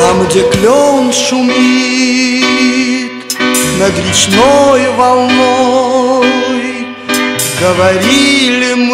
Там, где клен шумит над речной волной Говорили мы